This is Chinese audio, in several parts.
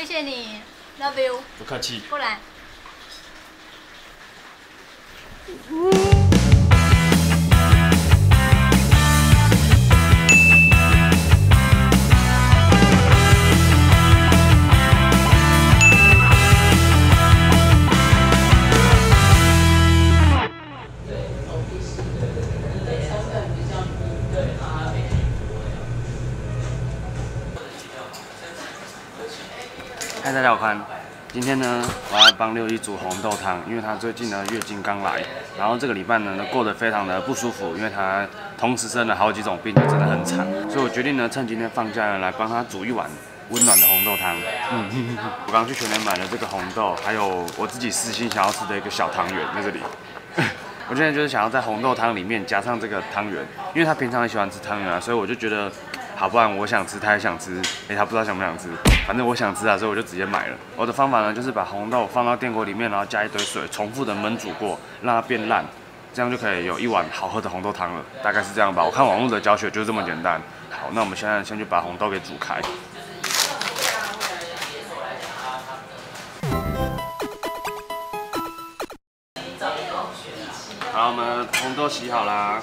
谢谢你，Love you。不客气。过来。嗨，大家好，今天呢，我要帮六一煮红豆汤，因为他最近呢月经刚来，然后这个礼拜呢过得非常的不舒服，因为他同时生了好几种病，就真的很惨，所以我决定呢趁今天放假呢来帮他煮一碗温暖的红豆汤。嗯，我刚去全年买了这个红豆，还有我自己私心想要吃的一个小汤圆在这里。我现在就是想要在红豆汤里面加上这个汤圆，因为他平常很喜欢吃汤圆啊，所以我就觉得。好，不然我想吃，他也想吃，哎，他不知道想不想吃，反正我想吃啊，所以我就直接买了。我的方法呢，就是把红豆放到电锅里面，然后加一堆水，重复的焖煮过，让它变烂，这样就可以有一碗好喝的红豆汤了。大概是这样吧。我看网络的教学就是这么简单。好，那我们现在先去把红豆给煮开。好，我们红豆洗好啦。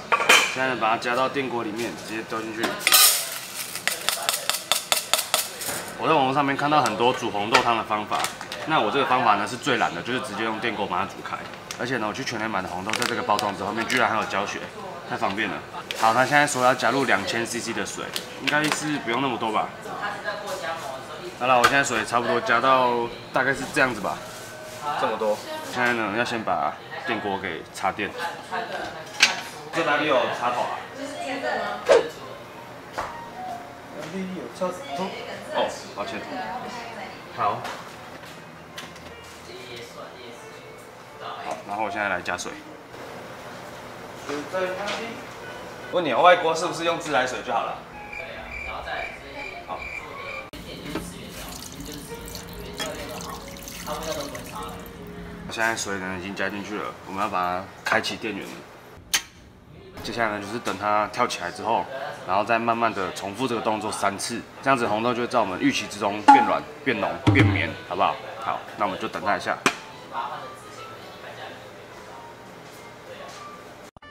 现在把它加到电锅里面，直接丢进去。我在网络上面看到很多煮红豆汤的方法，那我这个方法呢是最懒的，就是直接用电锅把它煮开。而且呢，我去全联买的红豆，在这个包装纸后面居然还有教学，太方便了。好，他现在说要加入两千 CC 的水，应该是不用那么多吧？好了，我现在水差不多加到大概是这样子吧，这么多。现在呢，要先把电锅给插电。这哪里有插头啊？哪里有插头？哦，抱歉。好。好，然后我现在来加水。问你，外锅是不是用自来水就好了？好。现在水呢已经加进去了，我们要把它开启电源。接下来呢，就是等它跳起来之后，然后再慢慢的重复这个动作三次，这样子红豆就会在我们预期之中变软、变浓、变绵，好不好？好，那我们就等它一下。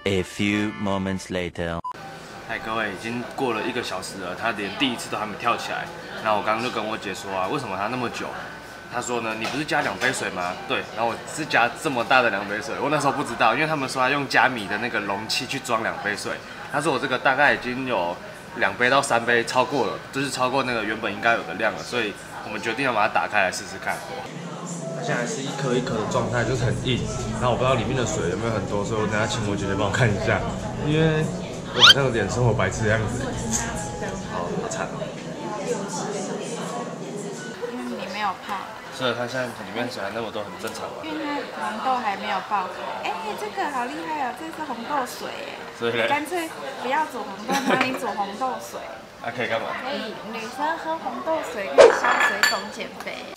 A few moments later，嗨，各位，已经过了一个小时了，他连第一次都还没跳起来。那我刚刚就跟我姐说啊，为什么他那么久？他说呢，你不是加两杯水吗？对，然后我是加这么大的两杯水，我那时候不知道，因为他们说要用加米的那个容器去装两杯水。他说我这个大概已经有两杯到三杯超过了，就是超过那个原本应该有的量了，所以我们决定要把它打开来试试看。它现在是一颗一颗的状态，就是很硬，然后我不知道里面的水有没有很多，所以我等下请我姐姐帮我看一下，因为我好像有点生活白痴的样子。好，好惨。因为你没有泡。所以它现在里面水还那么多，很正常吧？因为它红豆还没有爆开。哎，这个好厉害哦，这是红豆水哎。所以干脆不要煮红豆汤，你煮红豆水。啊可以干嘛？可以，女生喝红豆水可以消水肿、减肥。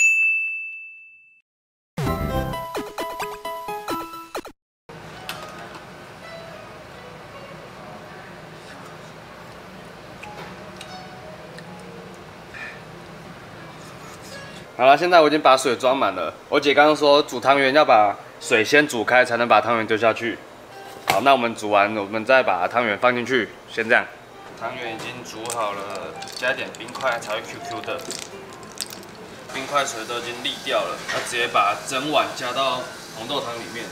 好了，现在我已经把水装满了。我姐刚刚说煮汤圆要把水先煮开，才能把汤圆丢下去。好，那我们煮完，我们再把汤圆放进去，先这样。汤圆已经煮好了，加点冰块才会 Q Q 的。冰块水都已经沥掉了，那直接把整碗加到红豆汤里面，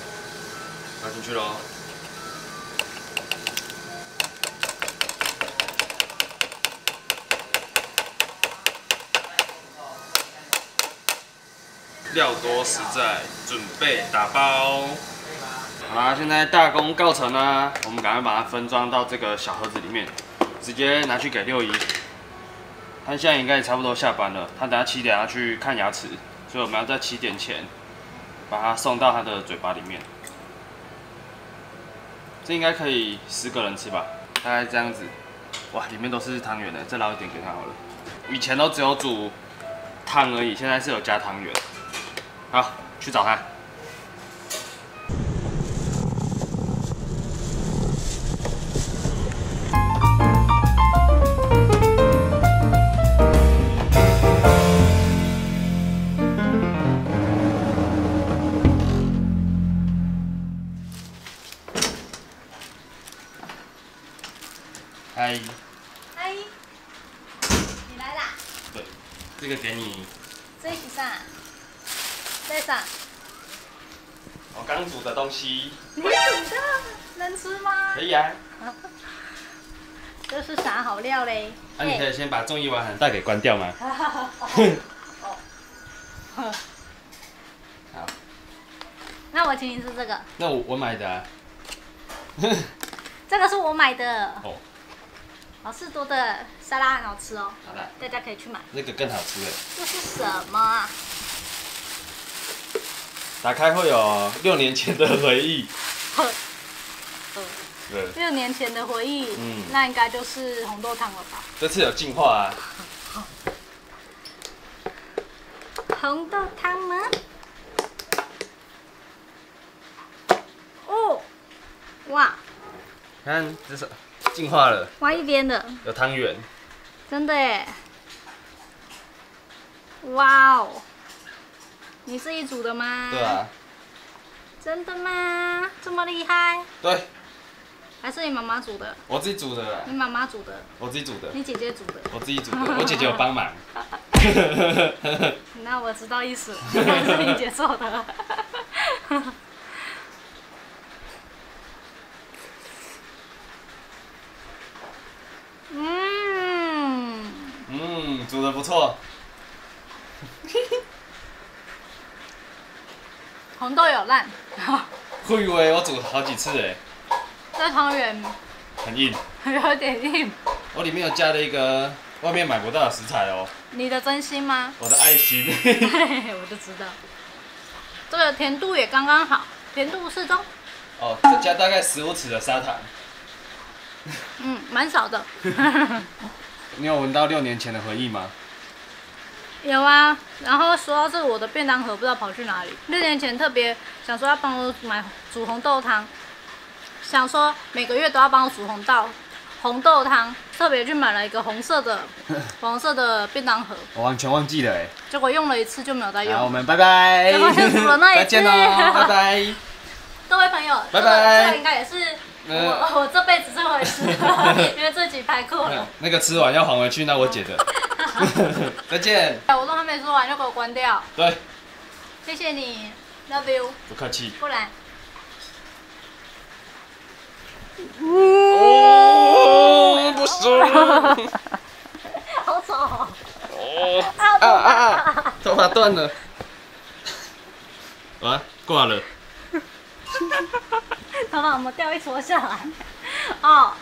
放进去喽。料多实在，准备打包。好啦，现在大功告成啦，我们赶快把它分装到这个小盒子里面，直接拿去给六姨。他现在应该也差不多下班了，他等下七点要去看牙齿，所以我们要在七点前把它送到他的嘴巴里面。这应该可以十个人吃吧？大概这样子。哇，里面都是汤圆的，再捞一点给他好了。以前都只有煮汤而已，现在是有加汤圆。好，去找他。嗨。阿姨，你来啦？对，这个给你。这笔账。这啥？我刚煮的东西，你煮的，能吃吗可？以啊。这是啥好料嘞？那、你可以先把综艺玩很大给关掉吗？好，那我请你吃这个，那我我买的、啊。这个是我买的，哦，好事多的沙拉很好吃哦，好的，大家可以去买。那个更好吃了。这是什么啊？打开会有六年前的回忆。对，六年前的回忆，嗯那应该就是红豆汤了吧？这次有进化啊。红豆汤吗？哦，哇，看，这是进化了，挖一边的，有汤圆。真的耶！哇哦，你自己煮的吗？对。啊，真的吗？这么厉害？对还是你妈妈煮的？我自己煮的你，妈妈煮的？我自己煮的，你姐姐煮的？我自己煮的，我姐姐有帮忙。那我知道意思了，应该是你姐做的。嗯，嗯，煮的不错。红豆有烂，会以为我煮好几次哎，这汤圆很硬。有点硬。我里面有加了一个外面买不到的食材哦，你的真心吗？我的爱心。我就知道。这个甜度也刚刚好，甜度适中，哦，再加大概十五尺的砂糖。嗯，蛮少的。你有闻到六年前的回忆吗？有啊，然后说到这个，我的便当盒不知道跑去哪里。六年前特别想说要帮我买煮红豆汤，想说每个月都要帮我煮红豆红豆汤，特别去买了一个红色的 红色的便当盒，我完全忘记了哎。结果用了一次就没有再用好，我用。们拜拜。结果就煮了那一次再见喽，拜拜。各位朋友，拜拜这个这个应该也是呃我 我这辈子最后一次，因为这集拍过了。那个吃完要还回去，那我姐的。再见。哎，我都还没说完就给我关掉。对，谢谢你，Love you。不客气。不然。哦，不是。好丑、哦，啊啊啊！头发断了，啊，挂了。好吧我们掉一撮下来，哦。